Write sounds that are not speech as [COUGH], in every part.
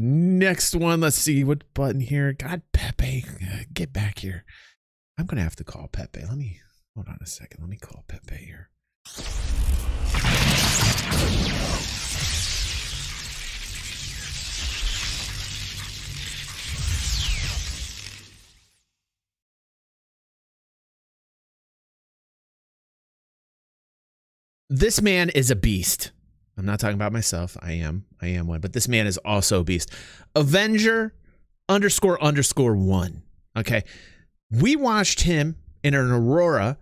Next one. Let's see what button here. God, Pepe, uh, get back here. I'm gonna have to call Pepe. Let me hold on a second. Let me call Pepe here. This man is a beast. I'm not talking about myself. I am. I am one. But this man is also a beast. Avenger underscore underscore one. Okay. We watched him in an Aurora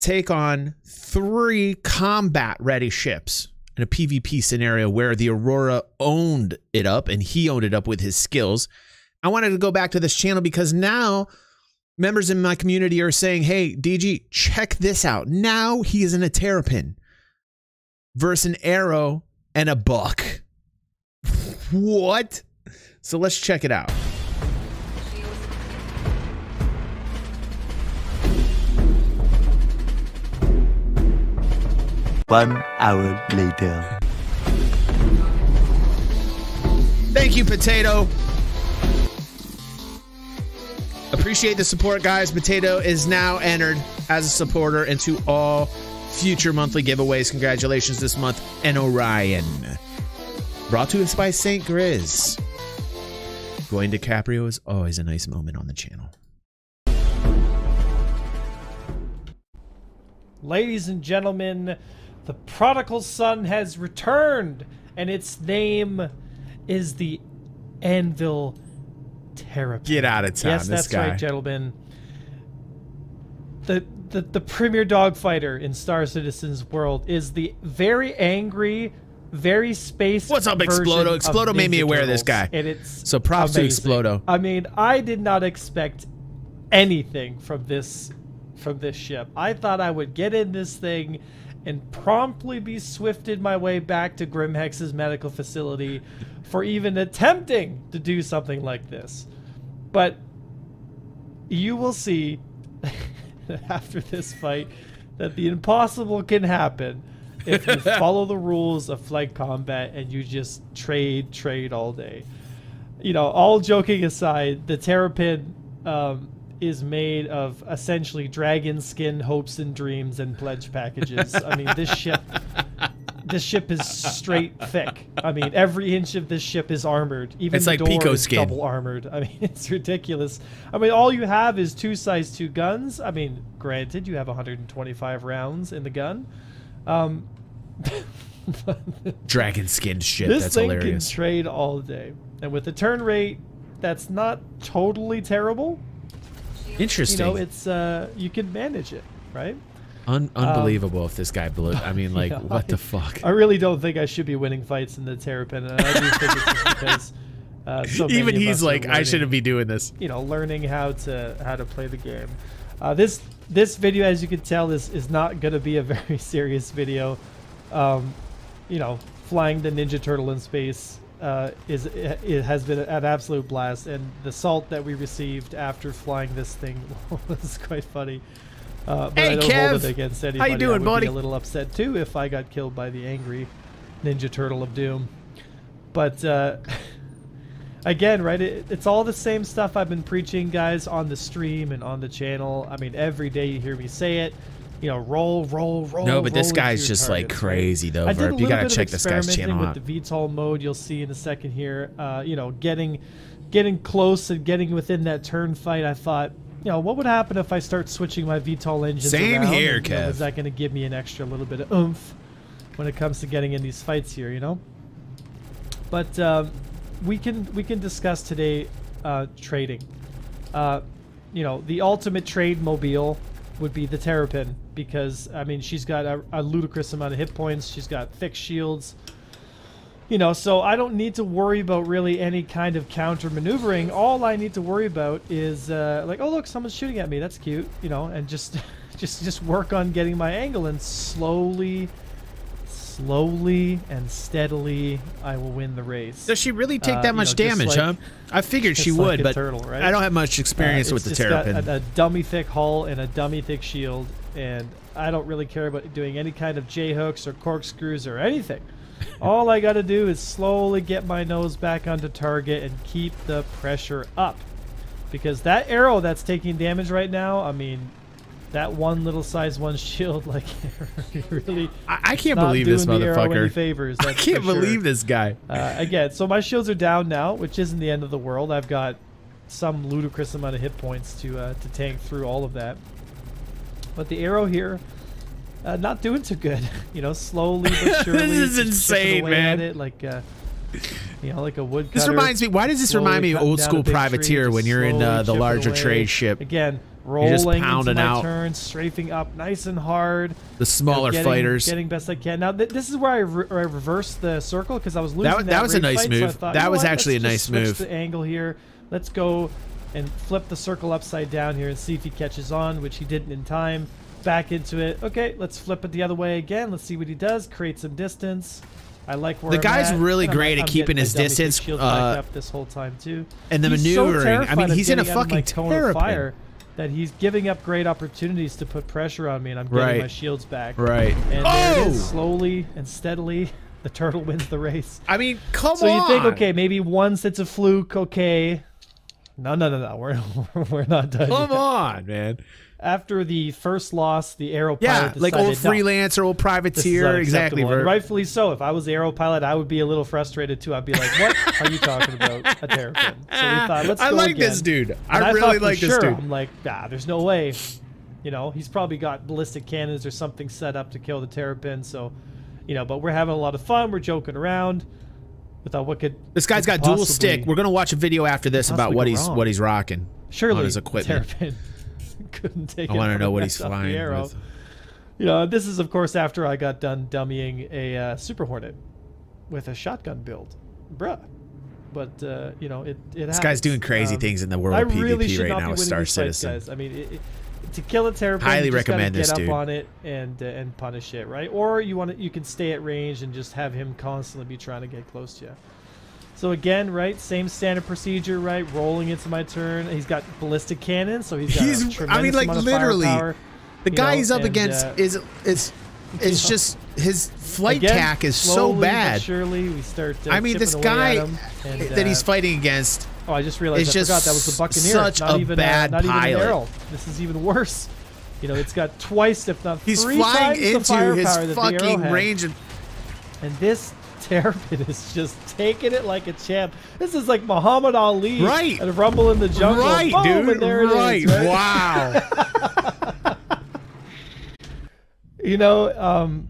take on three combat ready ships in a PvP scenario where the Aurora owned it up and he owned it up with his skills. I wanted to go back to this channel because now members in my community are saying, hey, DG, check this out. Now he is in a Terrapin versus an arrow and a buck. what? So let's check it out. One hour later. Thank you, Potato. Appreciate the support, guys. Potato is now entered as a supporter into all future monthly giveaways. Congratulations this month, and Orion. Brought to us by St. Grizz. Going DiCaprio is always a nice moment on the channel. Ladies and gentlemen, the prodigal son has returned, and its name is the Anvil Terrapin. Get out of town, Yes, this that's guy. right, gentlemen. The, the the premier dogfighter in Star Citizen's world is the very angry, very space. What's up, Explodo? Explodo made me aware of this guy. and it's So props to amazing. Explodo. I mean, I did not expect anything from this from this ship. I thought I would get in this thing and promptly be swifted my way back to Grimhex's medical facility for even attempting to do something like this. But you will see [LAUGHS] [LAUGHS] after this fight that the impossible can happen if you [LAUGHS] follow the rules of flight combat and you just trade, trade all day. You know, all joking aside, the Terrapin um, is made of essentially dragon skin hopes and dreams and pledge packages. I mean, this ship [LAUGHS] this ship is straight thick. I mean, every inch of this ship is armored. Even It's the like door Pico is skin. double armored. I mean, [LAUGHS] it's ridiculous. I mean, all you have is two size two guns. I mean, granted, you have 125 rounds in the gun. Um, [LAUGHS] Dragon skinned shit. this That's thing hilarious. can trade all day, and with the turn rate, that's not totally terrible. Interesting. You know, it's uh, you can manage it, right? Un- unbelievable if this guy blew. I mean, [LAUGHS] like, Yeah, what the fuck? I really don't think I should be winning fights in the Terrapin, and I do think it's just because uh, [LAUGHS] so Even he's like, I shouldn't be doing this. you know, learning how to how to play the game. Uh, this this video, as you can tell, is is not going to be a [LAUGHS] very serious video. Um, you know, flying the Ninja Turtle in space uh, is it has been an absolute blast, and the salt that we received after flying this thing was quite funny. Uh, but Hey, I don't hold Kev! it against How you anybody. I doing, would buddy? Be a little upset too if I got killed by the angry Ninja Turtle of Doom. But uh, [LAUGHS] again, right? It, it's all the same stuff I've been preaching, guys, on the stream and on the channel. I mean, every day you hear me say it. You know, roll, roll, roll. No, but this roll into guy's your just like targets, right? crazy though, I did a Verp. You gotta check this guy's experimenting channel out. with the VTOL mode. You'll see in a second here. Uh, you know, getting, getting close and getting within that turn fight. I thought, you know, what would happen if I start switching my VTOL engines Same around? here, and, you know, is that going to give me an extra little bit of oomph when it comes to getting in these fights here? You know. But um, we can we can discuss today uh, trading. Uh, you know, the ultimate trade mobile would be the Terrapin because I mean she's got a, a ludicrous amount of hit points. She's got thick shields. You know, so I don't need to worry about really any kind of counter maneuvering. All I need to worry about is uh, like, oh look, someone's shooting at me. That's cute. You know, and just [LAUGHS] just just work on getting my angle and slowly slowly and steadily I will win the race. Does she really take Uh, that you much know, damage, like- huh? I figured [LAUGHS] she just like would, but turtle, right? I don't have much experience Uh, with the it's just got A, a dummy thick hull and a dummy thick shield, and I don't really care about doing any kind of J hooks or corkscrews or anything. All I got to do is slowly get my nose back onto target and keep the pressure up. Because that arrow that's taking damage right now, I mean, that one little size one [LAUGHS] shield, like, [LAUGHS] really I, I can't believe this the arrow any motherfucker. favors. [LAUGHS] I can't for sure. believe this guy. Uh, again, so my shields are down now, which isn't the end of the world. I've got some ludicrous amount of hit points to uh, to tank through all of that. But the arrow here, uh, not doing too good. [LAUGHS] You know, slowly [LAUGHS] but surely. is insane, man. It like, uh, you know, like a woodcutter. This reminds me. Why does this remind me of old school tree, privateer when you're in uh, the larger away. trade ship? Again, You're just rolling pounding out. turn, strafing up nice and hard. The smaller getting, fighters. getting best I can. Now th- this is where I, re- I reversed the circle because I was losing. That That, that was a nice fight, so move. thought, That was actually a nice move. The angle here. Let's go and flip the circle upside down here and see if he catches on, which he didn't in time. Back into it. Okay, let's flip it the other way again. Let's see what he does. Create some distance. I like where The I'm guy's at, really I'm- great at I'm keeping his distance, uh, up this whole time too. and the He's so maneuvering. I mean, he's in a getting out of my fucking terrapin. fire that he's giving up great opportunities to put pressure on me, and I'm getting Right. my shields back. Right. And there it Oh! is, slowly and steadily, [LAUGHS] the turtle wins the race. I mean, come So on. So you think, okay, maybe once it's a fluke, okay. No, no, no, no. [LAUGHS] We're we're not done. Come yet. on, man. After the first loss, the arrow Yeah, pilot like old no, freelancer, old privateer. Exactly. Rightfully so. If I was the arrow pilot, I would be a little frustrated too. I'd be like, "What are you talking about, a terrapin?" So we thought, let's [LAUGHS] I like again. this dude. I thought really like this sure, dude. I'm like, ah, there's no way. You know, he's probably got ballistic cannons or something set up to kill the terrapin. So, you know, but we're having a lot of fun. We're joking around. We thought, what could This guy's got dual stick. We're gonna watch a video after this about what he's wrong? what he's rocking. surely on his equipment. terrapin couldn't take. I want to know what he's flying with. You know, this is of course after I got done dummying a uh, Super Hornet with a shotgun build, bruh. But uh, you know, it. it This guy's doing crazy things in the world I of PvP should right now with Star fights, Citizen. guys. I mean, it, it, to kill a terrapin, Highly you recommend get this, up dude. on it and uh, and punish it, right? Or you want to, you can stay at range and just have him constantly be trying to get close to you. So again, right, same standard procedure, right? Rolling into my turn. He's got ballistic cannon, so he's got He's- a I tremendous mean, like, amount of literally, firepower, The guy know, he's up and, against uh, is is [LAUGHS] it's just his flight Again, tack is so bad. surely, we start. Uh, I mean, this guy and, that he's uh, fighting against. Oh, I just realized is I just forgot that was the Buccaneer. such not a even, bad uh, not even pilot. an arrow. This is even worse. You know, it's got twice, if not He's three times the firepower that the arrow fucking had. range. And, And this terrapin is just taking it like a champ. This is like Muhammad Ali Right. at Rumble in the Jungle. right, Boom, dude. And there it is, right. right? Wow. [LAUGHS] You know, um,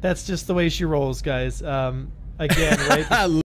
that's just the way she rolls, guys. Um, again, right? [LAUGHS]